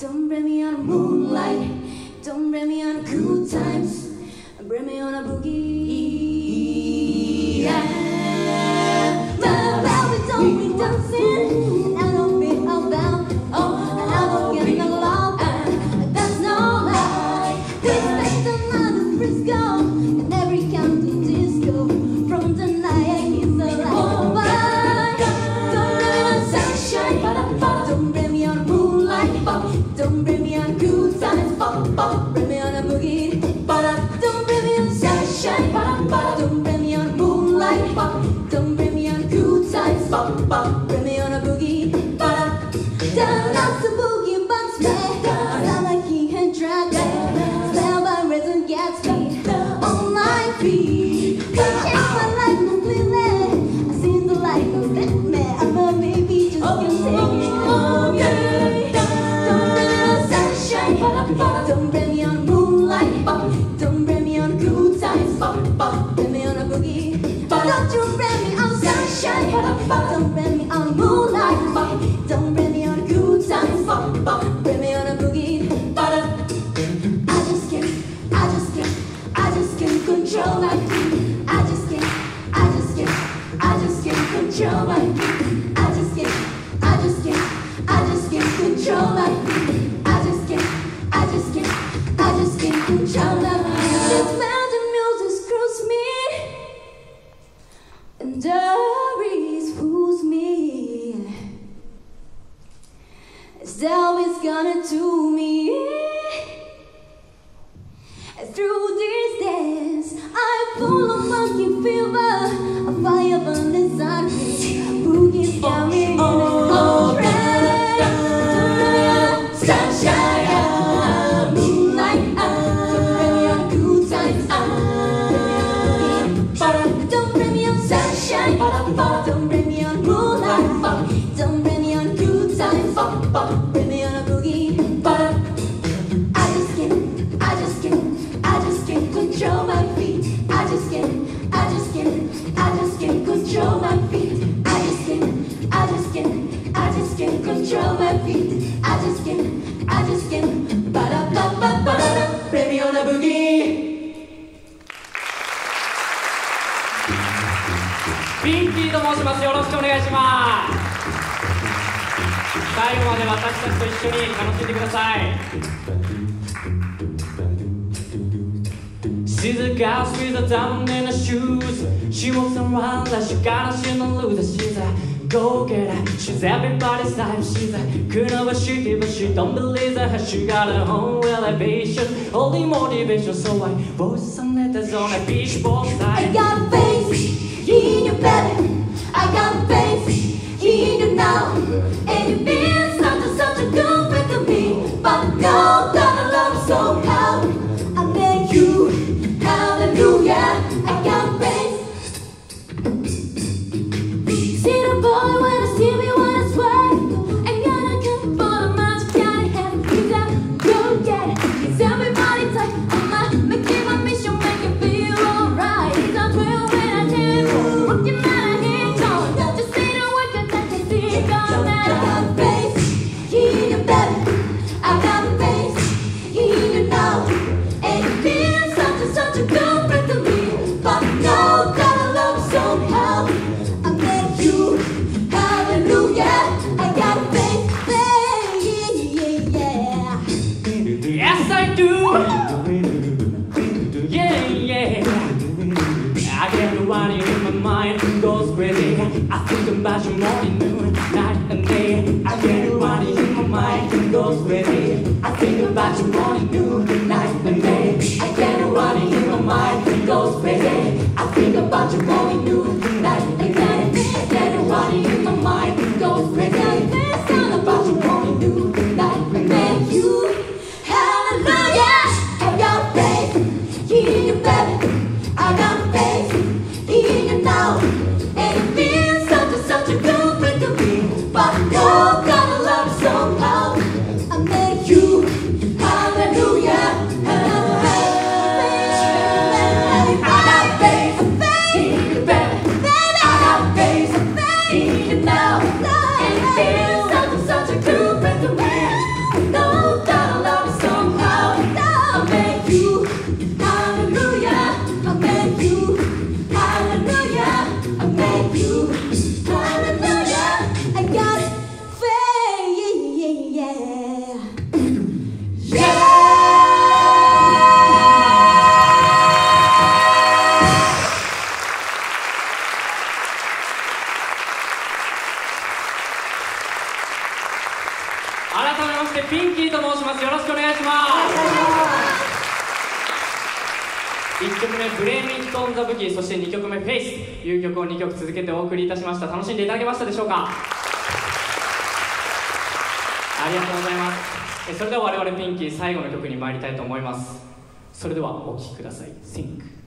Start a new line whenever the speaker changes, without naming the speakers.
Don't bring me on moonlight. Don't bring me on cool times. Bring me on a boogie. Sunshine. Don't bring me on moonlight. Don't bring me on a good times. Bring me on a boogie. I just can't, I just can't, I just can't control my feet. I just can't, I just can't, I just can't control my feet. I just can't, I just can't, I just can't control my feet. I just can't, I just can't, I just can't control my feet. This mountain music screws me, and the fools me. It's always gonna do me. Through these days, I'm full of monkey fever.
ピンキーと申しますよろしくお願いします最後まで私たちと一緒に楽しんでください She's a girl with a diamond in her shoes She walks around like she got a shit to lose She's a go-getter She's everybody's type She's a queen of a city But she don't believe that she got her own elevation Only motivation So I wrote some letters on a beach ball side
I got faith running, in my mind goes crazy. I think about you morning. 2曲目「フェイス」という曲を2曲続けてお送りいたしました。楽しんでいただけましたでしょうか？ありがとうございます。それでは我々ピンキー最後の曲に参りたいと思います。それではお聴きください「」Think